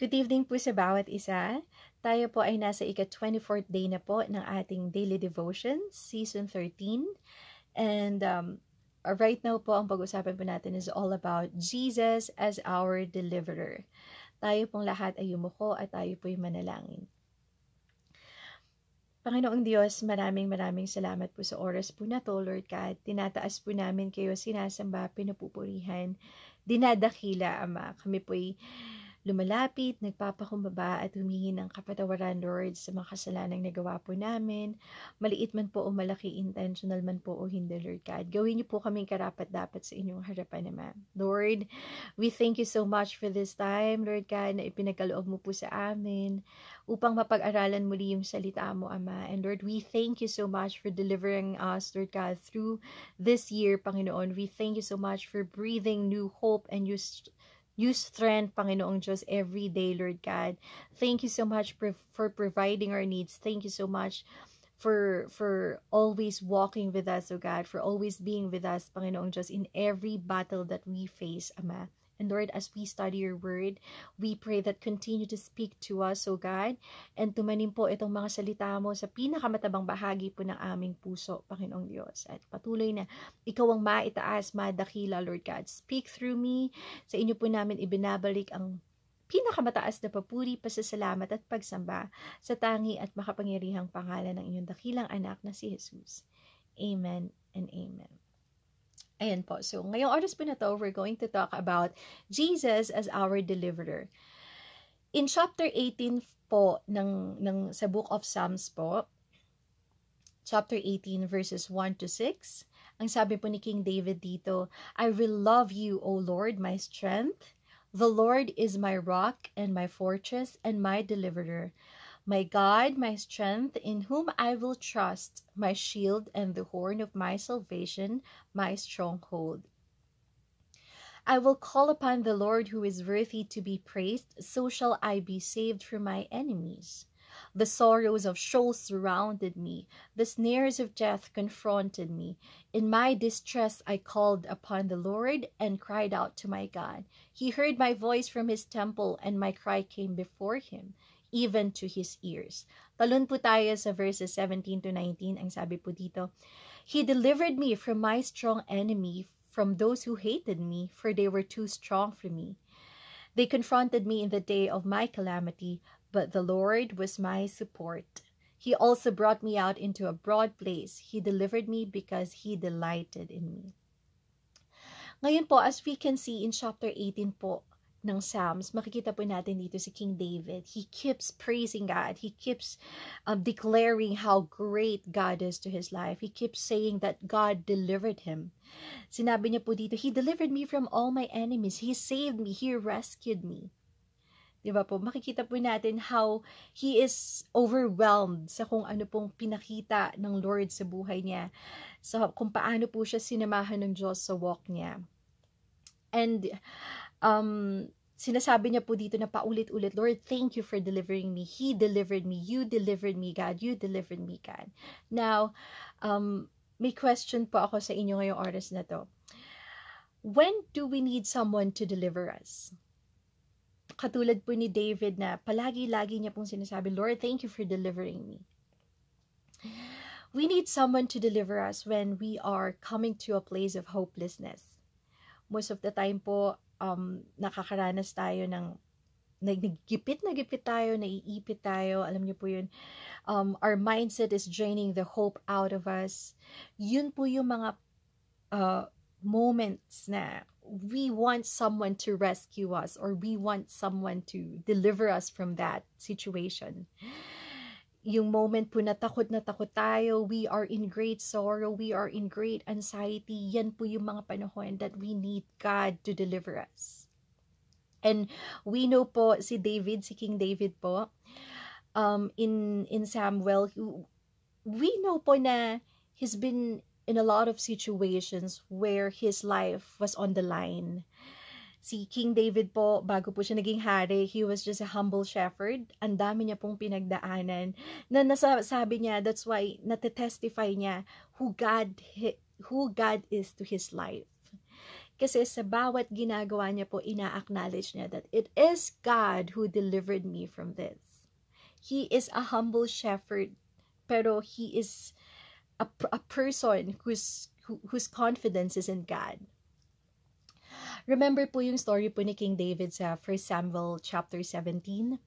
Good evening po sa bawat isa. Tayo po ay nasa ika-24th day na po ng ating daily devotions, season 13. And um, right now po, ang pag-usapan po natin is all about Jesus as our deliverer. Tayo pong lahat ay yumuko at tayo po'y manalangin. Panginoong Diyos, maraming maraming salamat po sa oras po na to, Lord God. Tinataas po namin kayo, sinasamba, pinupupurihan, dinadakila, Ama. Kami po'y lumalapit, nagpapakumbaba at humingi ng kapatawaran, Lord, sa mga kasalanang nagawa po namin. Maliit man po o malaki, intentional man po o hindi, Lord God. Gawin niyo po kaming karapat dapat sa inyong harapan naman. Lord, we thank you so much for this time, Lord God, na ipinagkaloob mo po sa amin upang mapag-aralan muli yung salita mo, Ama. And Lord, we thank you so much for delivering us, Lord God, through this year, Panginoon. We thank you so much for breathing new hope and new Use strength, Panginoong Diyos, every day, Lord God. Thank you so much for, providing our needs. Thank you so much for for always walking with us, O God, for always being with us, Panginoong Diyos, in every battle that we face, Ama. And Lord, as we study your word, we pray that continue to speak to us, O God, and tumanim po itong mga salita mo sa pinakamatabang bahagi po ng aming puso, Panginoong Diyos. At patuloy na ikaw ang maitaas, madakila, Lord God. Speak through me. Sa inyo po namin ibinabalik ang pinakamataas na papuri, pasasalamat at pagsamba sa tangi at makapangyarihang pangalan ng inyong dakilang anak na si Jesus. Amen and Amen. Ayan po. So, ngayong oras po na to, we're going to talk about Jesus as our deliverer. In chapter 18 po ng, ng sa book of Psalms po, chapter 18 verses 1 to 6, ang sabi po ni King David dito, I will love you, O Lord, my strength. The Lord is my rock and my fortress and my deliverer my God, my strength, in whom I will trust, my shield and the horn of my salvation, my stronghold. I will call upon the Lord who is worthy to be praised, so shall I be saved from my enemies. The sorrows of Sheol surrounded me, the snares of death confronted me. In my distress I called upon the Lord and cried out to my God. He heard my voice from his temple, and my cry came before him even to his ears. Talon po tayo sa verses 17 to 19. Ang sabi po dito, He delivered me from my strong enemy, from those who hated me, for they were too strong for me. They confronted me in the day of my calamity, but the Lord was my support. He also brought me out into a broad place. He delivered me because he delighted in me. Ngayon po, as we can see in chapter 18 po, ng Psalms, makikita po natin dito si King David. He keeps praising God. He keeps um, declaring how great God is to his life. He keeps saying that God delivered him. Sinabi niya po dito, He delivered me from all my enemies. He saved me. He rescued me. Diba po? Makikita po natin how he is overwhelmed sa kung ano pong pinakita ng Lord sa buhay niya. Sa kung paano po siya sinamahan ng Diyos sa walk niya. And um, sinasabi niya po dito na paulit-ulit, Lord, thank you for delivering me. He delivered me. You delivered me, God. You delivered me, God. Now, um, may question po ako sa inyo ngayong oras na to. When do we need someone to deliver us? Katulad po ni David na palagi-lagi niya pong sinasabi, Lord, thank you for delivering me. We need someone to deliver us when we are coming to a place of hopelessness. Most of the time po, um, nakakaranas tayo ng nagigipit na gipit tayo, naiipit tayo, alam niyo po yun, um, our mindset is draining the hope out of us. Yun po yung mga uh, moments na we want someone to rescue us or we want someone to deliver us from that situation. Yung moment po na takot na takot tayo, we are in great sorrow, we are in great anxiety, yan po yung mga panahon that we need God to deliver us. And we know po si David, si King David po, um, in, in Samuel, we know po na he's been in a lot of situations where his life was on the line. Si King David po, bago po siya naging hari, he was just a humble shepherd. Ang dami niya pong pinagdaanan. Na nasasabi niya, that's why natetestify niya who God, who God is to his life. Kasi sa bawat ginagawa niya po, ina-acknowledge niya that it is God who delivered me from this. He is a humble shepherd, pero he is a, a person whose, who, whose confidence is in God. Remember po yung story po ni King David sa 1 Samuel chapter 17?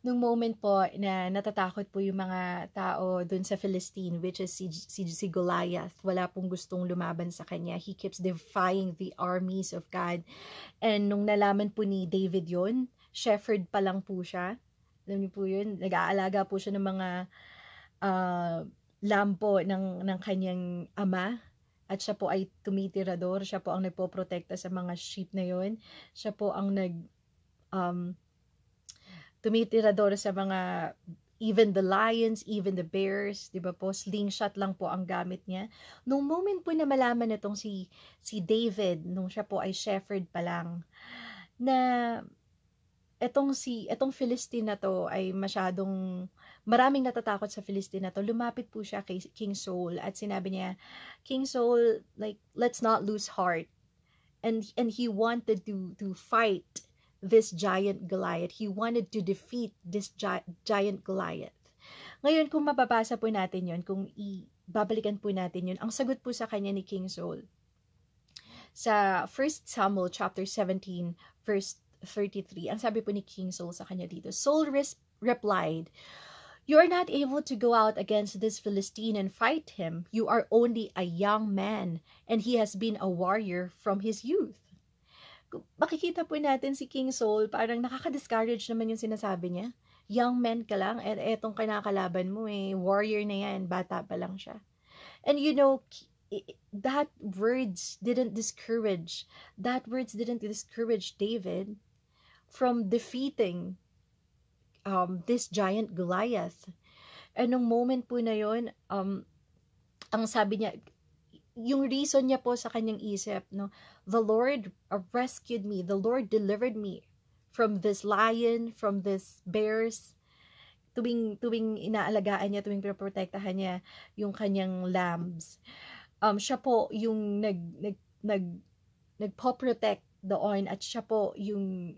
nung moment po na natatakot po yung mga tao dun sa Philistine, which is si, si, si Goliath, wala pong gustong lumaban sa kanya. He keeps defying the armies of God. And nung nalaman po ni David yon shepherd pa lang po siya. Alam niyo po yun, nag-aalaga po siya ng mga uh, lampo ng, ng kanyang ama at siya po ay tumitirador, siya po ang nagpo-protekta sa mga sheep na yon. Siya po ang nag um, tumitirador sa mga even the lions, even the bears, 'di ba po? Slingshot lang po ang gamit niya. Nung moment po na malaman nitong si si David nung siya po ay shepherd pa lang na etong si etong Philistine na to ay masyadong maraming natatakot sa Philistine na to. Lumapit po siya kay King Saul at sinabi niya, King Saul, like let's not lose heart. And and he wanted to to fight this giant Goliath. He wanted to defeat this gi- giant Goliath. Ngayon, kung mababasa po natin yon kung ibabalikan po natin yon ang sagot po sa kanya ni King Saul. Sa 1 Samuel chapter 17, verse 33, ang sabi po ni King Saul sa kanya dito, Saul replied, You are not able to go out against this Philistine and fight him. You are only a young man, and he has been a warrior from his youth makikita po natin si King Saul, parang nakaka-discourage naman yung sinasabi niya. Young man ka lang, at etong kinakalaban mo eh, warrior na yan, bata pa lang siya. And you know, that words didn't discourage, that words didn't discourage David from defeating um, this giant Goliath. And nung moment po na yon um, ang sabi niya, yung reason niya po sa kanyang isip, no, the Lord rescued me, the Lord delivered me from this lion, from this bears, tuwing, tuwing inaalagaan niya, tuwing pinoprotektahan niya yung kanyang lambs. Um, siya po yung nag, nag, nag, nagpo-protect doon at siya po yung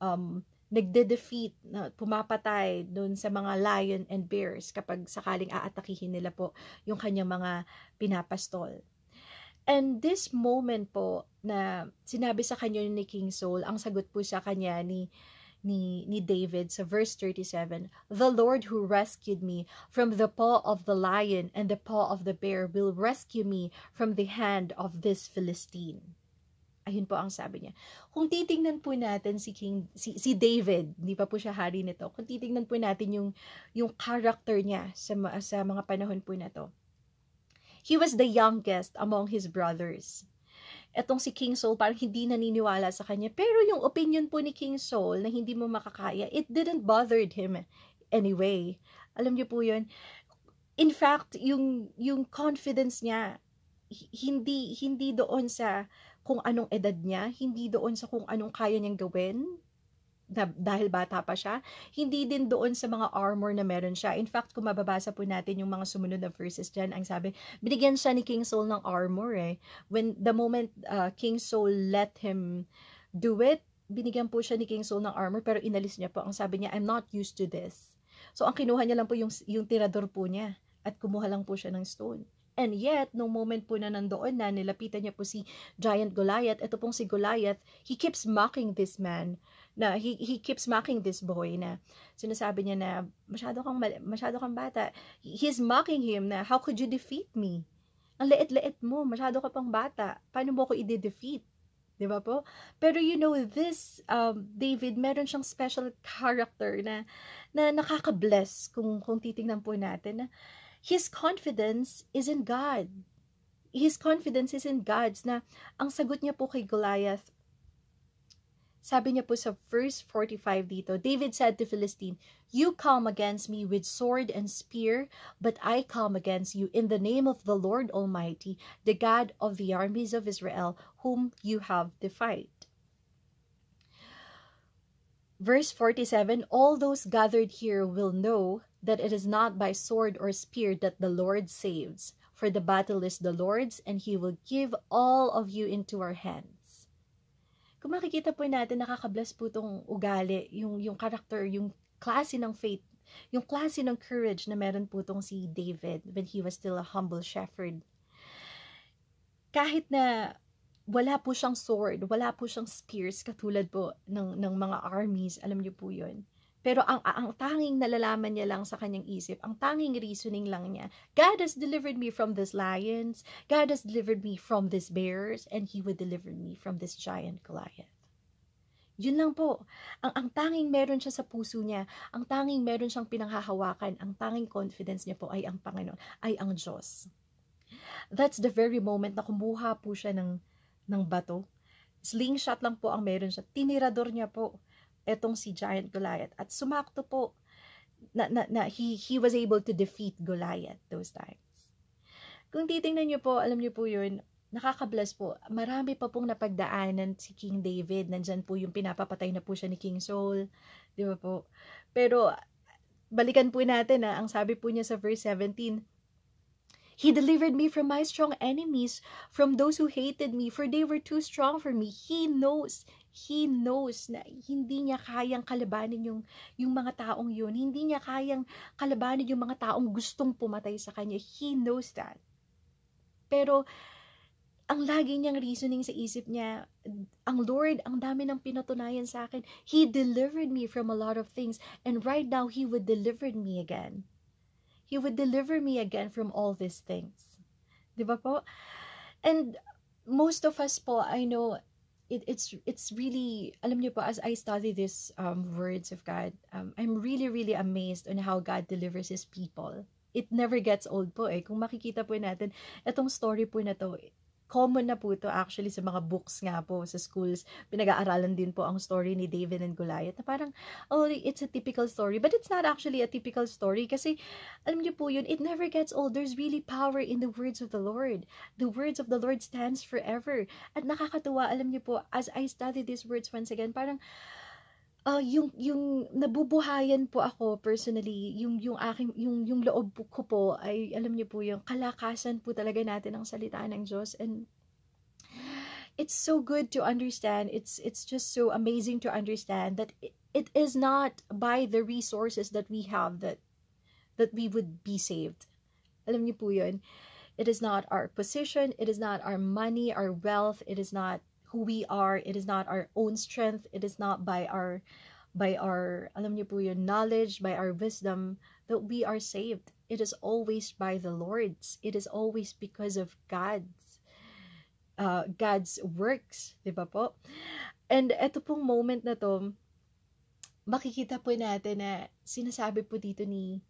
um, nagde-defeat, na pumapatay doon sa mga lion and bears kapag sakaling aatakihin nila po yung kanyang mga pinapastol. And this moment po na sinabi sa kanya ni King Saul, ang sagot po sa kanya ni ni, ni David sa verse 37, The Lord who rescued me from the paw of the lion and the paw of the bear will rescue me from the hand of this Philistine. Ayun po ang sabi niya. Kung titingnan po natin si King si, si David, hindi pa po siya hari nito. Kung titingnan po natin yung yung character niya sa sa mga panahon po na to. He was the youngest among his brothers. Etong si King Saul parang hindi naniniwala sa kanya. Pero yung opinion po ni King Saul na hindi mo makakaya, it didn't bothered him anyway. Alam niyo po yun. In fact, yung yung confidence niya hindi hindi doon sa kung anong edad niya, hindi doon sa kung anong kaya niyang gawin, na, dahil bata pa siya, hindi din doon sa mga armor na meron siya. In fact, kung mababasa po natin yung mga sumunod na verses dyan, ang sabi, binigyan siya ni King Saul ng armor eh. When the moment uh, King Saul let him do it, binigyan po siya ni King Saul ng armor, pero inalis niya po. Ang sabi niya, I'm not used to this. So, ang kinuha niya lang po yung, yung tirador po niya at kumuha lang po siya ng stone. And yet, nung moment po na nandoon na, nilapitan niya po si Giant Goliath, ito pong si Goliath, he keeps mocking this man, na he, he keeps mocking this boy na sinasabi niya na masyado kang, masyado kang bata. He's mocking him na, how could you defeat me? Ang liit-liit mo, masyado ka pang bata. Paano mo ko i-defeat? Di ba po? Pero you know, this um, David, meron siyang special character na, na nakaka-bless kung, kung titingnan po natin na His confidence is in God. His confidence is in God's na ang sagot niya po kay Goliath, sabi niya po sa verse 45 dito, David said to Philistine, You come against me with sword and spear, but I come against you in the name of the Lord Almighty, the God of the armies of Israel, whom you have defied. Verse 47 All those gathered here will know that it is not by sword or spear that the Lord saves, For the battle is the Lord's, and He will give all of you into our hands. Kung makikita po natin, nakakabless po itong ugali, yung, yung character, yung klase ng faith, yung klase ng courage na meron po itong si David when he was still a humble shepherd. Kahit na wala po siyang sword, wala po siyang spears katulad po ng, ng mga armies, alam niyo po yun pero ang, ang tanging nalalaman niya lang sa kanyang isip, ang tanging reasoning lang niya, God has delivered me from these lions, God has delivered me from these bears, and He would deliver me from this giant Goliath. Yun lang po. Ang, ang tanging meron siya sa puso niya, ang tanging meron siyang pinanghahawakan, ang tanging confidence niya po ay ang Panginoon, ay ang Diyos. That's the very moment na kumuha po siya ng, ng bato. Slingshot lang po ang meron siya. Tinirador niya po etong si Giant Goliath. At sumakto po na, na, na he, he was able to defeat Goliath those times. Kung titingnan niyo po, alam niyo po yun, nakakabless po. Marami pa pong napagdaanan si King David. Nandyan po yung pinapapatay na po siya ni King Saul. Di ba po? Pero, balikan po natin na ang sabi po niya sa verse 17, He delivered me from my strong enemies, from those who hated me, for they were too strong for me. He knows, He knows na hindi niya kayang kalabanin yung, yung mga taong yun. Hindi niya kayang kalabanin yung mga taong gustong pumatay sa kanya. He knows that. Pero, ang lagi niyang reasoning sa isip niya, ang Lord, ang dami ng pinatunayan sa akin. He delivered me from a lot of things. And right now, He would deliver me again. He would deliver me again from all these things. Di ba po? And most of us po, I know, it, it's it's really, alam niyo po, as I study these um, words of God, um, I'm really, really amazed on how God delivers His people. It never gets old po eh. Kung makikita po natin, itong story po na to, common na po ito actually sa mga books nga po sa schools. Pinag-aaralan din po ang story ni David and Goliath na parang, oh, it's a typical story. But it's not actually a typical story kasi, alam niyo po yun, it never gets old. There's really power in the words of the Lord. The words of the Lord stands forever. At nakakatuwa, alam niyo po, as I study these words once again, parang, uh, yung yung nabubuhayan po ako personally, yung yung aking yung yung loob ko po ay alam niyo po yung kalakasan po talaga natin ng salita ng Diyos and it's so good to understand. It's it's just so amazing to understand that it, it is not by the resources that we have that that we would be saved. Alam niyo po 'yun. It is not our position, it is not our money, our wealth, it is not who we are. It is not our own strength. It is not by our by our alam niyo po yun, knowledge, by our wisdom that we are saved. It is always by the Lord's. It is always because of God's uh, God's works, 'di ba po? And eto pong moment na to, makikita po natin na sinasabi po dito ni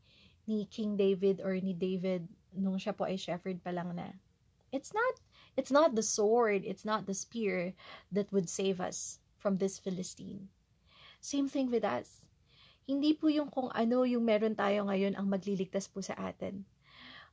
ni King David or ni David nung siya po ay shepherd pa lang na it's not It's not the sword, it's not the spear that would save us from this Philistine. Same thing with us. Hindi po yung kung ano yung meron tayo ngayon ang magliligtas po sa atin,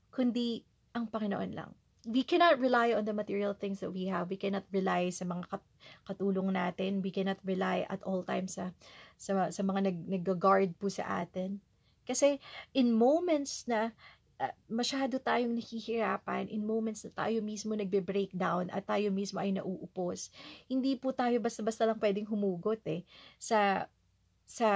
kundi ang Panginoon lang. We cannot rely on the material things that we have. We cannot rely sa mga katulong natin. We cannot rely at all times sa sa, sa mga nag, nag-guard po sa atin. Kasi in moments na uh, masyado tayong nahihirapan in moments na tayo mismo nagbe-breakdown at tayo mismo ay nauupos. Hindi po tayo basta-basta lang pwedeng humugot eh sa sa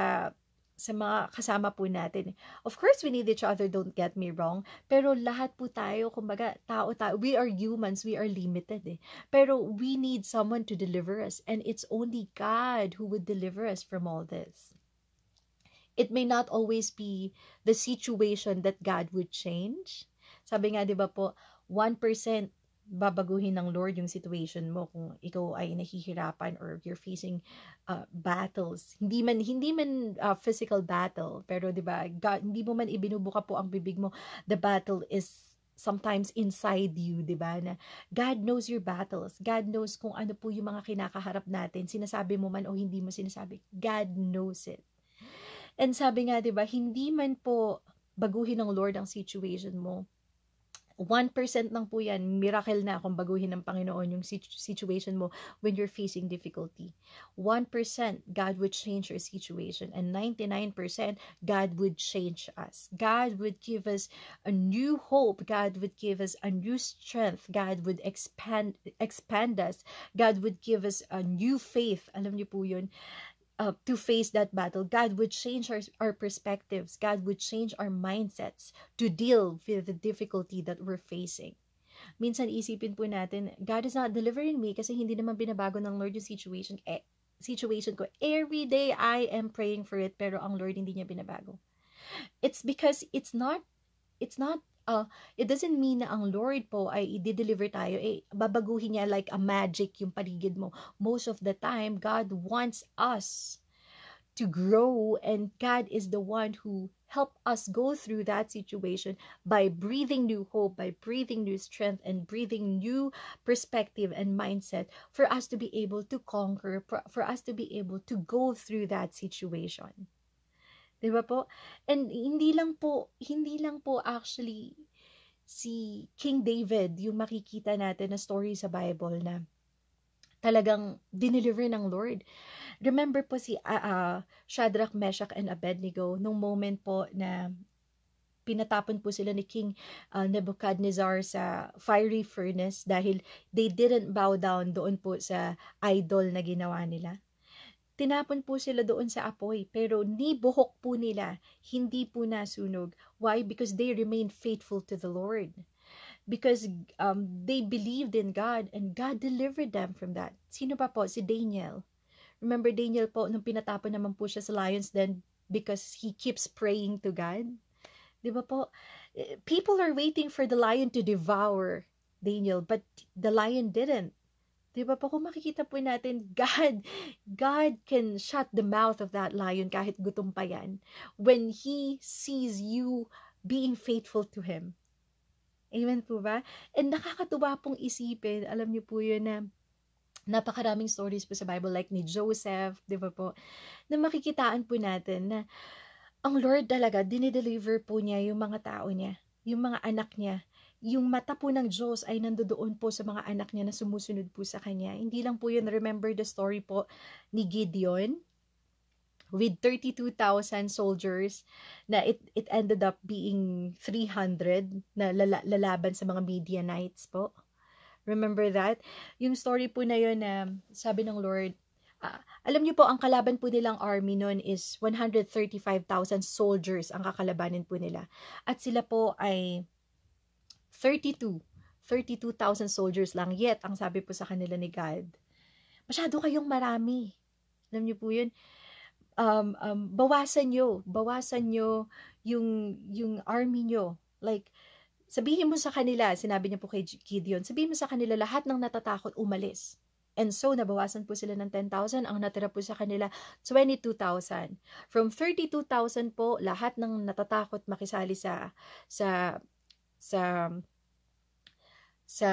sa mga kasama po natin. Of course, we need each other, don't get me wrong. Pero lahat po tayo, kumbaga, tao tayo, we are humans, we are limited eh. Pero we need someone to deliver us. And it's only God who would deliver us from all this it may not always be the situation that God would change. Sabi nga, di ba po, 1% babaguhin ng Lord yung situation mo kung ikaw ay nahihirapan or you're facing uh, battles. Hindi man hindi man uh, physical battle, pero 'di ba, hindi mo man ibinubuka po ang bibig mo. The battle is sometimes inside you, 'di ba? Na God knows your battles. God knows kung ano po yung mga kinakaharap natin. Sinasabi mo man o hindi mo sinasabi. God knows it. And sabi nga, 'di ba, hindi man po baguhin ng Lord ang situation mo. 1% lang po yan, miracle na kung baguhin ng Panginoon yung situation mo when you're facing difficulty. 1%, God would change your situation. And 99%, God would change us. God would give us a new hope. God would give us a new strength. God would expand expand us. God would give us a new faith. Alam niyo po yun uh, to face that battle. God would change our, our perspectives. God would change our mindsets to deal with the difficulty that we're facing. Minsan isipin po natin, God is not delivering me kasi hindi naman binabago ng Lord yung situation. Eh, situation ko. Every day I am praying for it pero ang Lord hindi niya binabago. It's because it's not it's not uh, it doesn't mean na ang Lord po ay i-deliver tayo, eh, babaguhin niya like a magic yung paligid mo. Most of the time, God wants us to grow and God is the one who help us go through that situation by breathing new hope, by breathing new strength, and breathing new perspective and mindset for us to be able to conquer, for us to be able to go through that situation. 'Di ba po? And hindi lang po, hindi lang po actually si King David yung makikita natin na story sa Bible na talagang dineliver ng Lord. Remember po si uh, Shadrach, Meshach, and Abednego nung moment po na pinatapon po sila ni King uh, Nebuchadnezzar sa fiery furnace dahil they didn't bow down doon po sa idol na ginawa nila tinapon po sila doon sa apoy, pero ni buhok po nila, hindi po nasunog. Why? Because they remained faithful to the Lord. Because um, they believed in God and God delivered them from that. Sino pa po? Si Daniel. Remember Daniel po, nung pinatapon naman po siya sa lion's den because he keeps praying to God. Di ba po? People are waiting for the lion to devour Daniel, but the lion didn't. Di ba po, kung makikita po natin, God, God can shut the mouth of that lion kahit gutom pa yan when He sees you being faithful to Him. Amen po ba? And nakakatuwa pong isipin, alam niyo po yun na napakaraming stories po sa Bible like ni Joseph, di ba po, na makikitaan po natin na ang Lord talaga, dinideliver po niya yung mga tao niya, yung mga anak niya, yung mata po ng Diyos ay nandoon po sa mga anak niya na sumusunod po sa Kanya. Hindi lang po yun, remember the story po ni Gideon with 32,000 soldiers na it, it ended up being 300 na lala, lalaban sa mga Midianites po. Remember that? Yung story po na yun na sabi ng Lord, uh, alam niyo po, ang kalaban po nilang army noon is 135,000 soldiers ang kakalabanin po nila. At sila po ay 32. 32,000 soldiers lang. Yet, ang sabi po sa kanila ni God, masyado kayong marami. Alam niyo po yun? Um, um, bawasan nyo. Bawasan nyo yung, yung army nyo. Like, sabihin mo sa kanila, sinabi niya po kay Gideon, sabihin mo sa kanila, lahat ng natatakot umalis. And so, nabawasan po sila ng 10,000. Ang natira po sa kanila, 22,000. From 32,000 po, lahat ng natatakot makisali sa, sa sa sa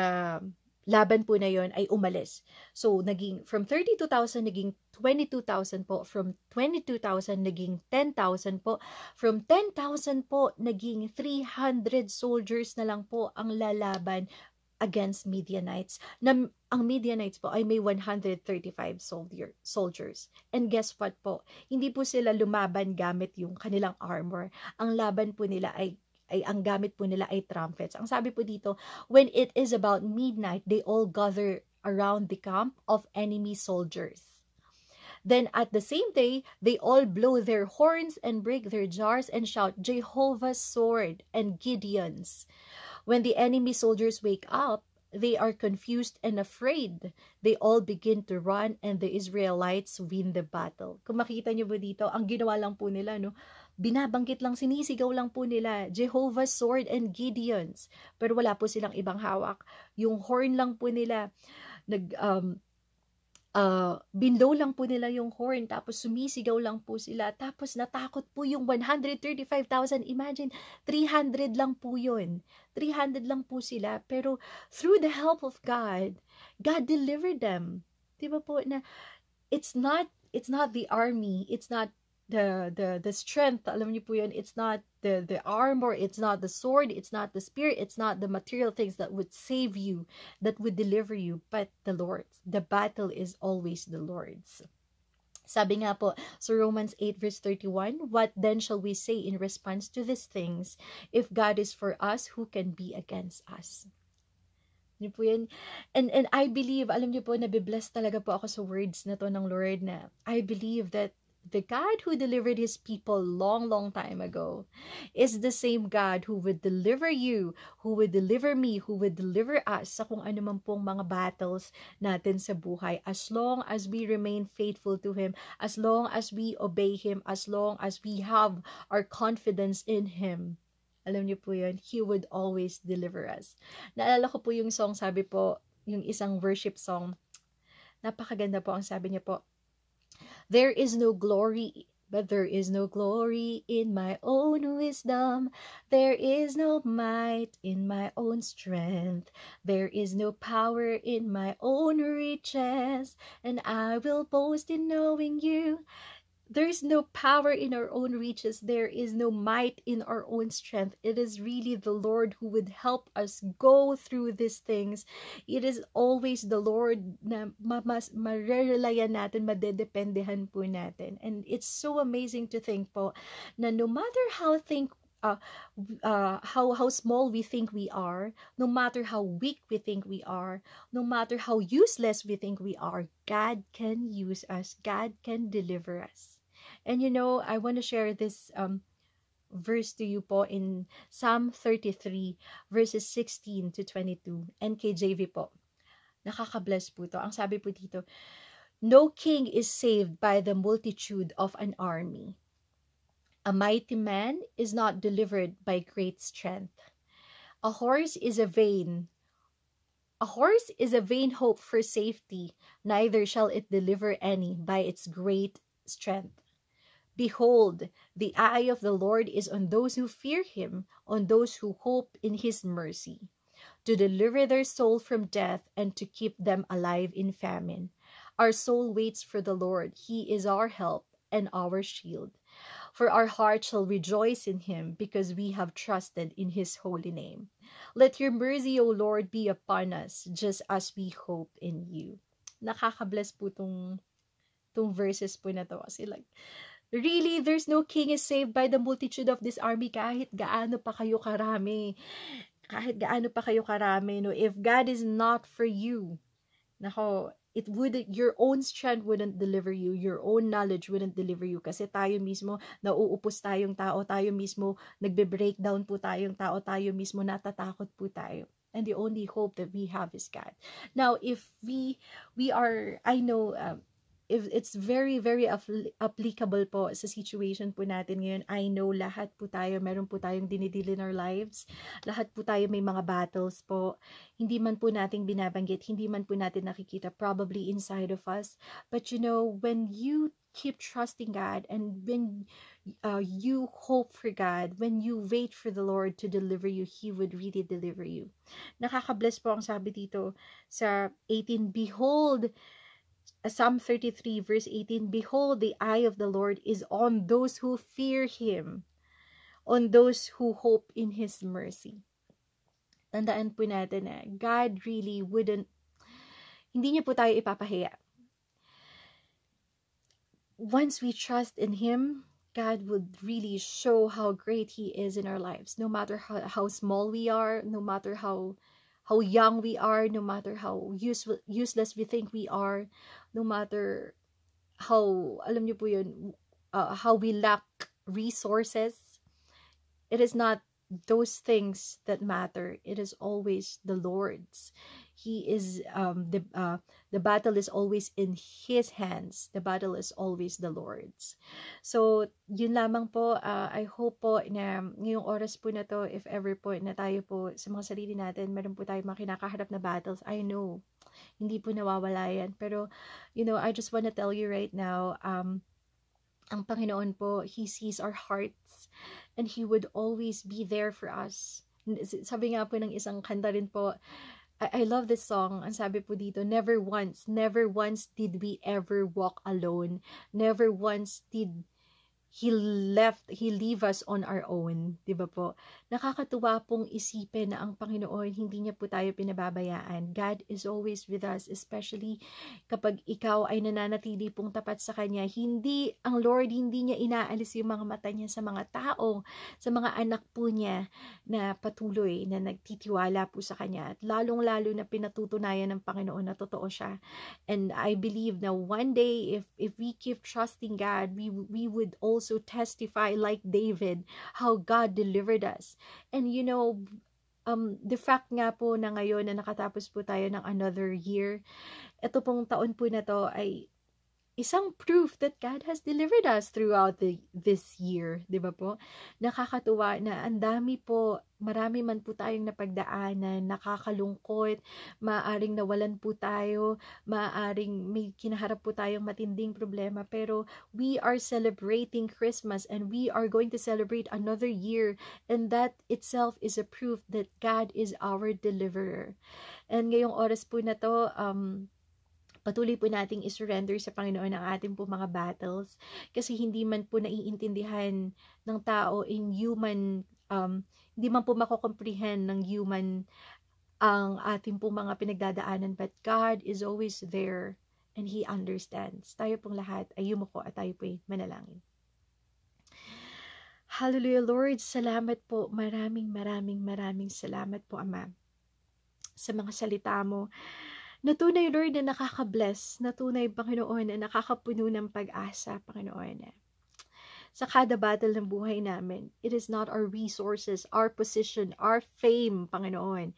laban po na yon ay umalis. So, naging, from 32,000, naging 22,000 po. From 22,000, naging 10,000 po. From 10,000 po, naging 300 soldiers na lang po ang lalaban against Midianites. Na, ang Midianites po ay may 135 soldier, soldiers. And guess what po? Hindi po sila lumaban gamit yung kanilang armor. Ang laban po nila ay ay ang gamit po nila ay trumpets. Ang sabi po dito, when it is about midnight, they all gather around the camp of enemy soldiers. Then at the same day, they all blow their horns and break their jars and shout, Jehovah's sword and Gideon's. When the enemy soldiers wake up, they are confused and afraid. They all begin to run and the Israelites win the battle. Kung makita niyo po dito, ang ginawa lang po nila, no, binabanggit lang, sinisigaw lang po nila, Jehovah's sword and Gideon's. Pero wala po silang ibang hawak. Yung horn lang po nila, nag, um, uh, binlow lang po nila yung horn, tapos sumisigaw lang po sila, tapos natakot po yung 135,000. Imagine, 300 lang po yun. 300 lang po sila. Pero through the help of God, God delivered them. Di ba po na, it's not, it's not the army, it's not the the the strength alam niyo po yun it's not the the armor it's not the sword it's not the spirit it's not the material things that would save you that would deliver you but the lord's. The battle is always the lord's. Sabi nga po so Romans 8 verse 31 what then shall we say in response to these things? If God is for us who can be against us? Niyo po yan. And, and I believe, alam niyo po, nabibless talaga po ako sa words na to ng Lord na I believe that the God who delivered his people long, long time ago is the same God who would deliver you, who would deliver me, who would deliver us sa kung ano man pong mga battles natin sa buhay as long as we remain faithful to Him, as long as we obey Him, as long as we have our confidence in Him. Alam niyo po yun, He would always deliver us. Naalala ko po yung song, sabi po, yung isang worship song. Napakaganda po ang sabi niya po, There is no glory, but there is no glory in my own wisdom. There is no might in my own strength. There is no power in my own riches. And I will boast in knowing you there is no power in our own reaches. There is no might in our own strength. It is really the Lord who would help us go through these things. It is always the Lord na mas marerelayan natin, madedependehan po natin. And it's so amazing to think po na no matter how think uh, uh, how how small we think we are, no matter how weak we think we are, no matter how useless we think we are, God can use us. God can deliver us. And you know, I want to share this um, verse to you po in Psalm 33 verses 16 to 22 NKJV po. Nakaka-bless po to. Ang sabi po dito, No king is saved by the multitude of an army. A mighty man is not delivered by great strength. A horse is a vain a horse is a vain hope for safety, neither shall it deliver any by its great strength. Behold, the eye of the Lord is on those who fear him, on those who hope in his mercy, to deliver their soul from death and to keep them alive in famine. Our soul waits for the Lord. He is our help and our shield. For our heart shall rejoice in him because we have trusted in his holy name. Let your mercy, O Lord, be upon us just as we hope in you. Nakaka-bless po tong, tong verses po na to. Kasi like, Really, there's no king is saved by the multitude of this army kahit gaano pa kayo karami. Kahit gaano pa kayo karami, no? If God is not for you, nako, it would your own strength wouldn't deliver you. Your own knowledge wouldn't deliver you. Kasi tayo mismo nauupos tayong tao. Tayo mismo nagbe-breakdown po tayong tao. Tayo mismo natatakot po tayo. And the only hope that we have is God. Now if we we are I know um, if it's very, very applicable po sa situation po natin ngayon. I know lahat po tayo, meron po tayong dinidil in our lives. Lahat po tayo may mga battles po. Hindi man po nating binabanggit, hindi man po natin nakikita, probably inside of us. But you know, when you keep trusting God and when uh, you hope for God, when you wait for the Lord to deliver you, He would really deliver you. Nakaka-bless po ang sabi dito sa 18, Behold, Psalm 33 verse 18, Behold, the eye of the Lord is on those who fear Him, on those who hope in His mercy. Tandaan po natin na God really wouldn't, hindi niya po tayo ipapahiya. Once we trust in Him, God would really show how great He is in our lives. No matter how, how small we are, no matter how how young we are, no matter how use, useless we think we are, no matter how, alam niyo po yun, uh, how we lack resources, it is not those things that matter. It is always the Lord's. He is um the uh, the battle is always in his hands. The battle is always the Lord's. So, yun lamang po. Uh, I hope po na ngayong oras po na to, if ever po na tayo po sa mga sarili natin, meron po tayo mga kinakaharap na battles. I know, hindi po nawawala yan. Pero, you know, I just want to tell you right now, um, ang Panginoon po, He sees our hearts and He would always be there for us. Sabi nga po ng isang kanta rin po, I, I love this song. Ang sabi po dito, never once, never once did we ever walk alone. Never once did He left, He leave us on our own. Di ba po? Nakakatuwa pong isipin na ang Panginoon, hindi niya po tayo pinababayaan. God is always with us, especially kapag ikaw ay nananatili pong tapat sa Kanya. Hindi, ang Lord, hindi niya inaalis yung mga mata niya sa mga tao, sa mga anak po niya na patuloy, na nagtitiwala po sa Kanya. At lalong-lalo na pinatutunayan ng Panginoon na totoo siya. And I believe na one day, if, if we keep trusting God, we, we would also also testify like David how God delivered us. And you know, um, the fact nga po na ngayon na nakatapos po tayo ng another year, ito pong taon po na to ay isang proof that God has delivered us throughout the, this year, di ba po? Nakakatuwa na ang dami po, marami man po tayong napagdaanan, nakakalungkot, maaring nawalan po tayo, maaring may kinaharap po tayong matinding problema, pero we are celebrating Christmas and we are going to celebrate another year and that itself is a proof that God is our deliverer. And ngayong oras po na to, um, patuloy po nating isurrender sa Panginoon ang ating po mga battles kasi hindi man po naiintindihan ng tao in human um, hindi man po makokomprehend ng human ang ating po mga pinagdadaanan but God is always there and He understands. Tayo pong lahat ay yumuko at tayo po'y manalangin. Hallelujah, Lord. Salamat po. Maraming, maraming, maraming salamat po, Ama, sa mga salita mo na tunay, Lord, na nakaka-bless, na tunay, Panginoon, na nakakapuno ng pag-asa, Panginoon. Sa kada battle ng buhay namin, it is not our resources, our position, our fame, Panginoon.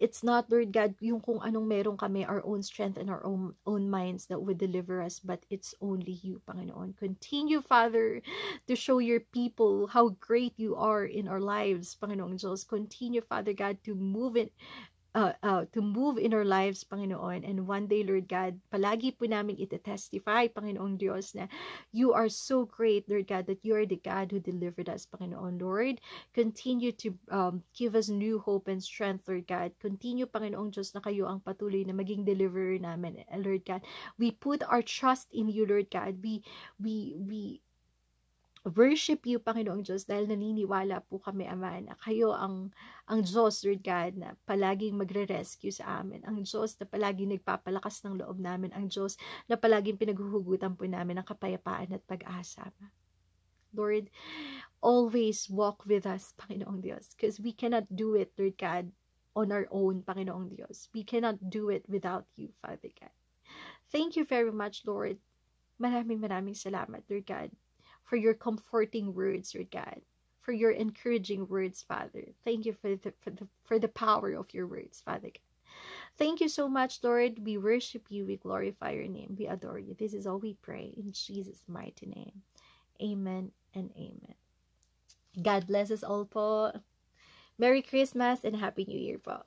It's not, Lord God, yung kung anong meron kami, our own strength and our own, own minds that would deliver us, but it's only you, Panginoon. Continue, Father, to show your people how great you are in our lives, Panginoon Diyos. Continue, Father God, to move it, uh, uh, to move in our lives, Panginoon. And one day, Lord God, palagi po namin ite-testify, Panginoong Diyos, na you are so great, Lord God, that you are the God who delivered us, Panginoon. Lord, continue to um, give us new hope and strength, Lord God. Continue, Panginoong Diyos, na kayo ang patuloy na maging deliverer namin, Lord God. We put our trust in you, Lord God. We, we, we, worship you, Panginoong Diyos, dahil naniniwala po kami, Ama, na kayo ang, ang Diyos, Lord God, na palaging magre-rescue sa amin. Ang Diyos na palaging nagpapalakas ng loob namin. Ang Diyos na palaging pinaghuhugutan po namin ng kapayapaan at pag-asa. Lord, always walk with us, Panginoong Diyos, because we cannot do it, Lord God, on our own, Panginoong Diyos. We cannot do it without you, Father God. Thank you very much, Lord. Maraming maraming salamat, Lord God for your comforting words, Lord God, for your encouraging words, Father. Thank you for the, for the, for the power of your words, Father God. Thank you so much, Lord. We worship you. We glorify your name. We adore you. This is all we pray in Jesus' mighty name. Amen and amen. God bless us all po. Merry Christmas and Happy New Year po.